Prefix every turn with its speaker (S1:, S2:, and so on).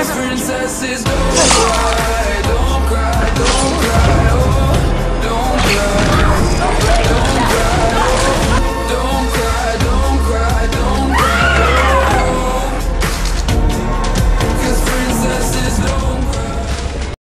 S1: princesses go